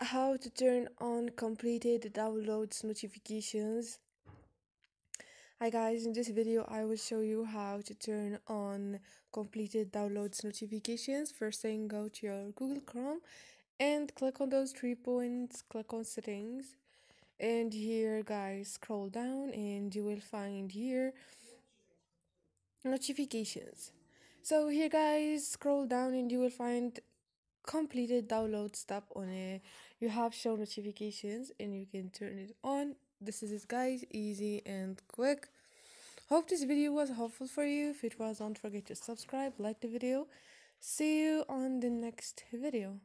how to turn on completed downloads notifications. Hi guys. In this video i will show you how to turn on completed downloads notifications. First thing go to your google chrome and click on those three points. Click on settings. And here guys scroll down and you will find here notifications. So here guys scroll down and you will find completed download tab on it. You have show notifications and you can turn it on. This is it guys. Easy and quick. Hope this video was helpful for you. If it was don't forget to subscribe like the video. See you on the next video